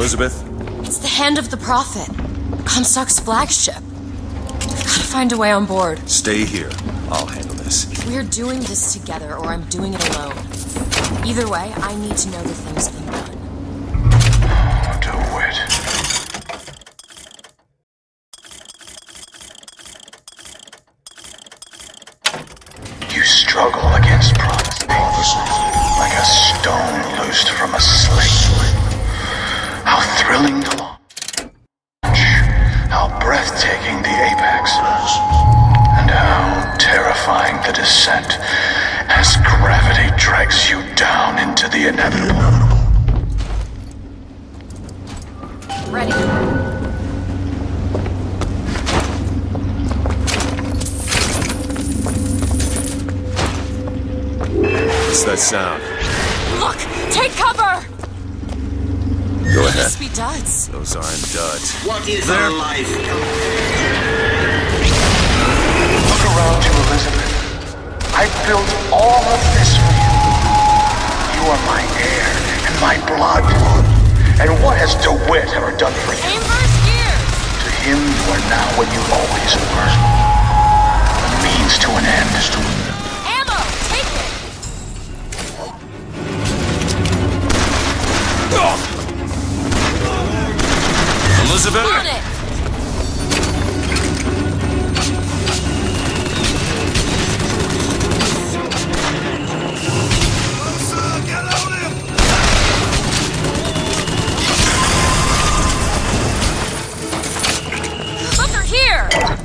Elizabeth? It's the Hand of the Prophet, Comstock's flagship. We've got to find a way on board. Stay here. I'll handle this. We're doing this together, or I'm doing it alone. Either way, I need to know the thing's been done. DeWitt. Terrifying the descent as gravity drags you down into the inevitable. Ready. What's that sound? Look! Take cover! Go ahead. Must be duds. Those aren't duds. What is There. life? Look around you, Elizabeth. I built all of this for you. You are my air and my blood. And what has DeWitt ever done for you? Amber's ears! To him, you are now what you always were. A means to an end.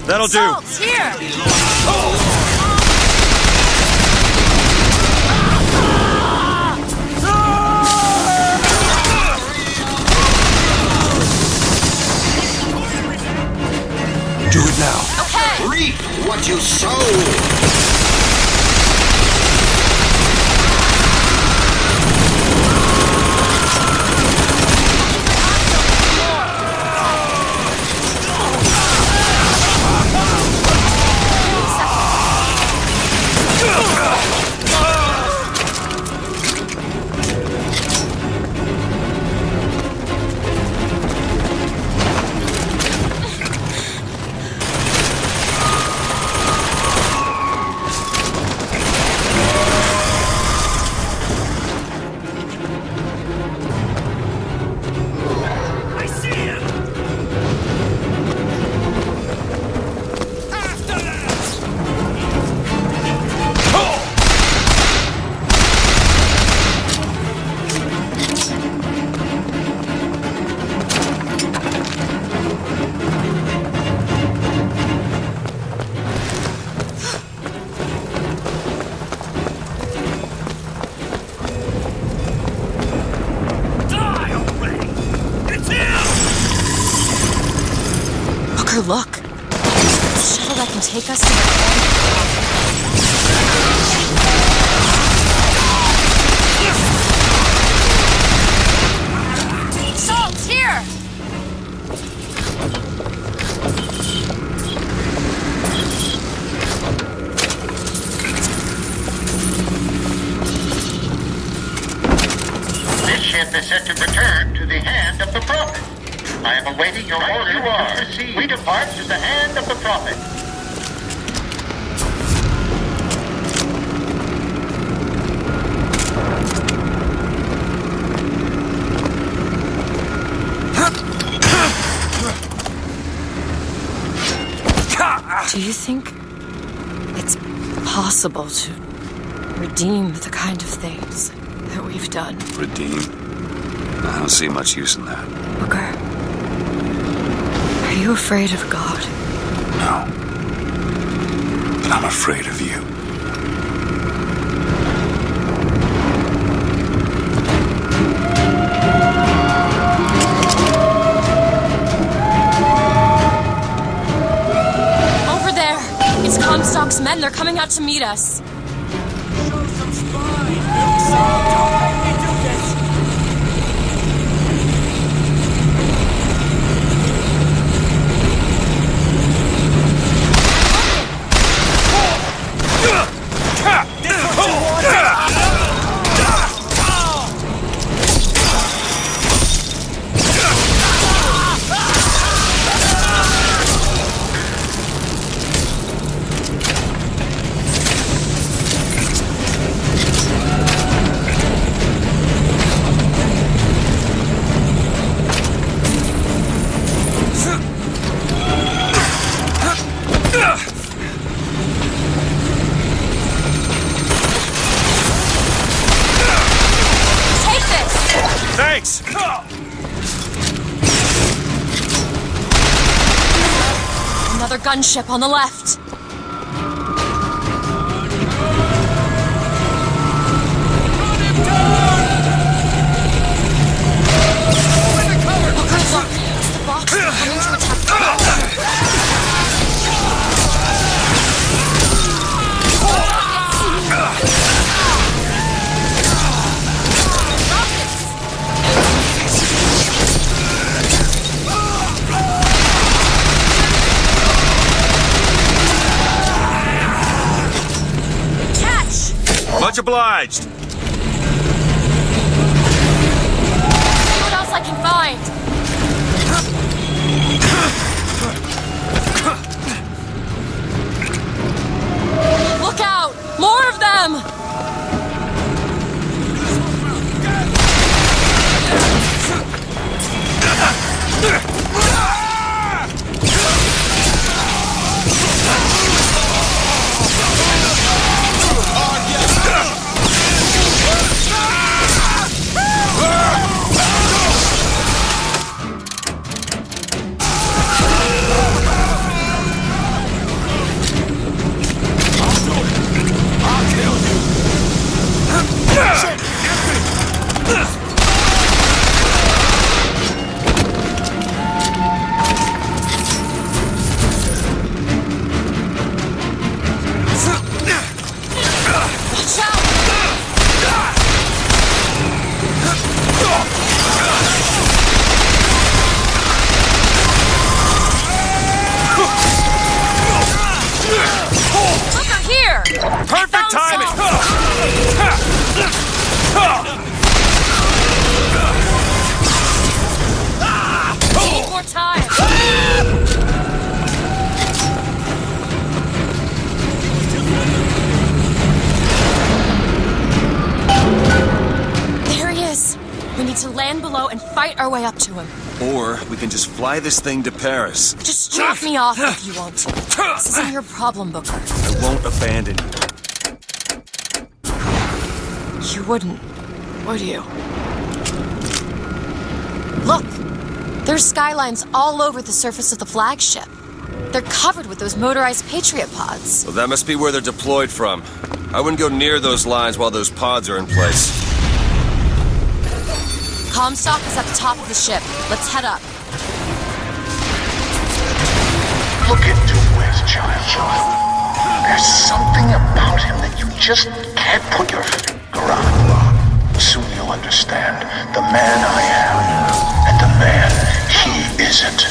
Here! That'll do. Salt's here! Do it now. Okay! Reap what you sow. Do you think it's possible to redeem the kind of things that we've done? Redeem? I don't see much use in that. Booker, are you afraid of God? No. But I'm afraid of you. Men. They're coming out to meet us. Thanks! Another gunship on the left. Much obliged! Fight our way up to him. Or we can just fly this thing to Paris. Just drop me off if you want to. This isn't your problem, Booker. I won't abandon you. You wouldn't, would you? Look! There's skylines all over the surface of the flagship. They're covered with those motorized Patriot pods. Well, that must be where they're deployed from. I wouldn't go near those lines while those pods are in place. Comstock is at the top of the ship. Let's head up. Look into it, child. There's something about him that you just can't put your finger on. Soon you'll understand the man I am and the man he isn't.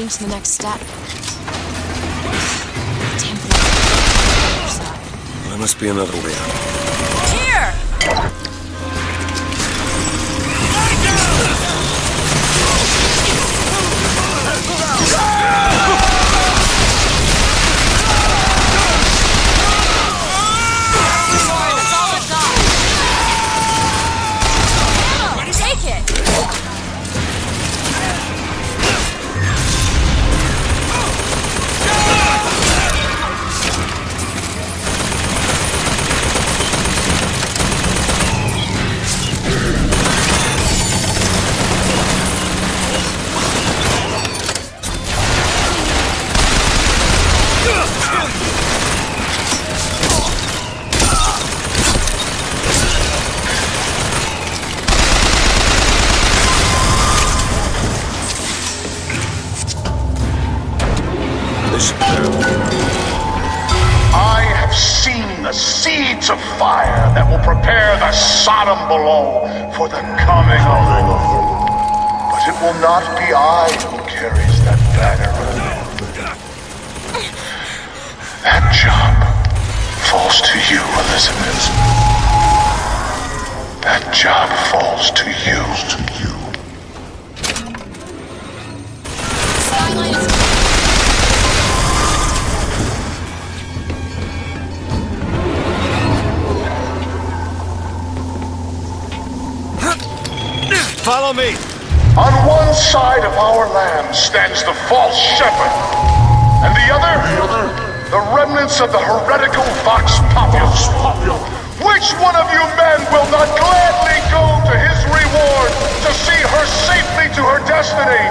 Hatch leading to the next step. Damn. There must be another way out. That will prepare the Sodom below for the coming of the Lord. But it will not be I who carries that banner. That job falls to you, Elizabeth. That job falls to you. Follow me. On one side of our land stands the false shepherd, and the other, the remnants of the heretical Vox Populi. Which one of you men will not gladly go to his reward to see her safely to her destiny?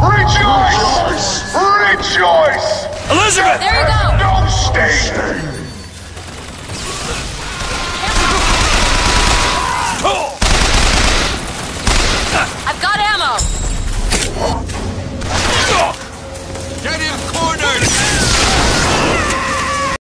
Rejoice! Rejoice! Elizabeth! There you go! No